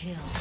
kill.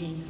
Dominating.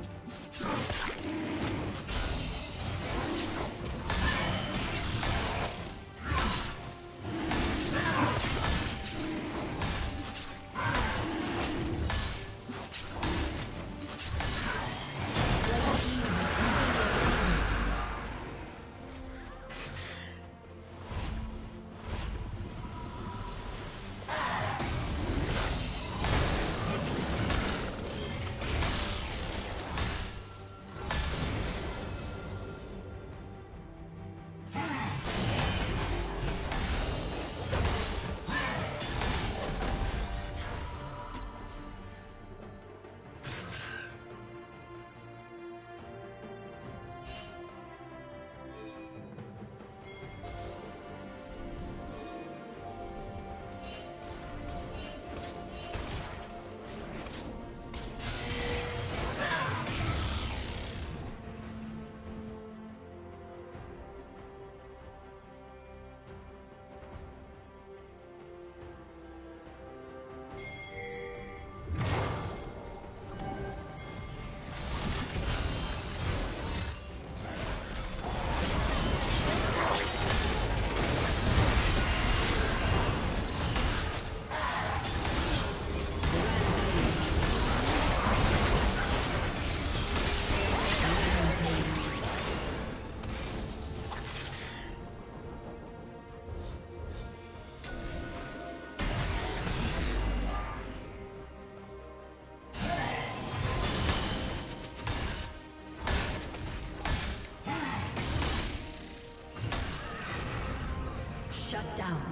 Shut down.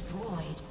Destroyed.